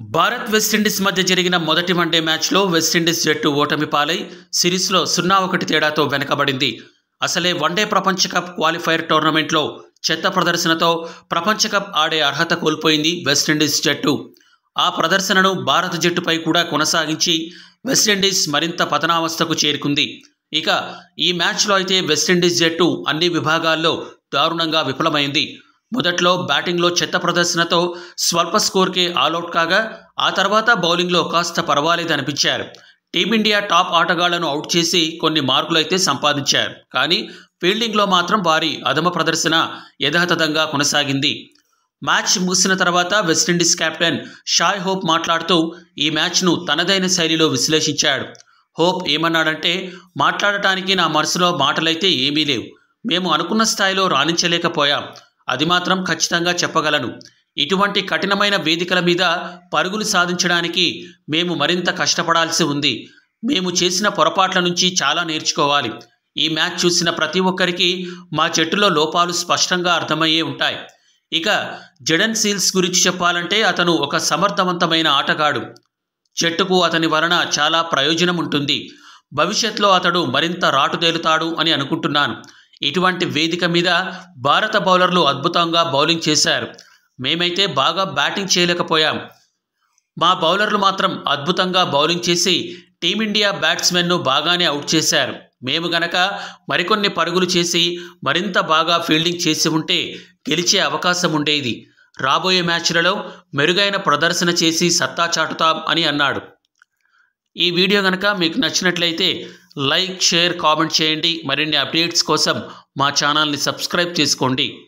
Bharat West Indies మధ్య జరిగిన మొదటి వన్డే మ్యాచ్లో వెస్టిండీస్ జట్టు ఓటమి పాలై సిరీస్లో సున్నా ఒకటి తేడాతో వెనకబడింది. అసలే వన్డే ప్రపంచ కప్ క్వాలిఫైర్ టోర్నమెంట్లో చెత్త ప్రదర్శనతో ప్రపంచ కప్ ఆడే అర్హత కోల్పోయింది వెస్టిండీస్ జట్టు. ఆ ప్రదర్శనను భారత జట్టుపై కూడా కొనసాగించి వెస్టిండీస్ మరింత పతనావస్థకు చేరుకుంది. ఇక ఈ మ్యాచ్లో అయితే వెస్టిండీస్ జట్టు అన్ని విభాగాల్లో దారుణంగా విఫలమైంది. మొదట్లో బ్యాటింగ్లో చెత్త ప్రదర్శనతో స్వల్ప స్కోర్కే ఆలౌట్ కాగా ఆ తర్వాత బౌలింగ్లో కాస్త పర్వాలేదనిపించారు టీమిండియా టాప్ ఆటగాళ్ళను అవుట్ చేసి కొన్ని మార్కులు అయితే సంపాదించారు. కానీ ఫీల్డింగ్లో మాత్రం వారి అధమ ప్రదర్శన యథాతథంగా కొనసాగింది. మ్యాచ్ ముగిసిన తర్వాత వెస్టిండీస్ కెప్టెన్ షాయ్ హోప్ మాట్లాడుతూ ఈ మ్యాచ్ను తనదైన శైలిలో విశ్లేషించాడు. హోప్ ఏమన్నాడంటే మాట్లాడటానికి నా మనసులో మాటలైతే ఏమీ లేవు. మేము అనుకున్న స్థాయిలో రాణించలేకపోయాం. అది మాత్రం ఖచ్చితంగా చెప్పగలను. ఇటువంటి కఠినమైన వేదికల మీద పరుగులు సాధించడానికి మేము మరింత కష్టపడాల్సి ఉంది. మేము చేసిన పొరపాట్ల నుంచి చాలా నేర్చుకోవాలి. ఈ మ్యాచ్ చూసిన ప్రతి ఒక్కరికి మా జట్టులో లోపాలు స్పష్టంగా అర్థమయ్యే ఉంటాయి. ఇక జడన్ సీల్స్ గురించి చెప్పాలంటే అతను ఒక సమర్థవంతమైన ఆటగాడు. జట్టుకు అతని వలన చాలా ప్రయోజనం ఉంటుంది. భవిష్యత్లో అతడు మరింత రాటుదేలుతాడు అని అనుకుంటున్నాను. ఇటువంటి వేదిక మీద భారత బౌలర్లు అద్భుతంగా బౌలింగ్ చేశారు. మేమైతే బాగా బ్యాటింగ్ చేయలేకపోయాం. మా బౌలర్లు మాత్రం అద్భుతంగా బౌలింగ్ చేసి టీమిండియా బ్యాట్స్మెన్ను బాగానే అవుట్ చేశారు. మేము గనక మరికొన్ని పరుగులు చేసి మరింత బాగా ఫీల్డింగ్ చేసి ఉంటే గెలిచే అవకాశం ఉండేది. రాబోయే మ్యాచ్లలో మెరుగైన ప్రదర్శన చేసి సత్తా చాటుతాం అని అన్నాడు. ఈ వీడియో కనుక మీకు నచ్చినట్లయితే లైక్ షేర్ కామెంట్ చేయండి. మరిన్ని అప్డేట్స్ కోసం మా ఛానల్ని సబ్స్క్రైబ్ చేసుకోండి.